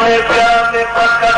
प्यार में पका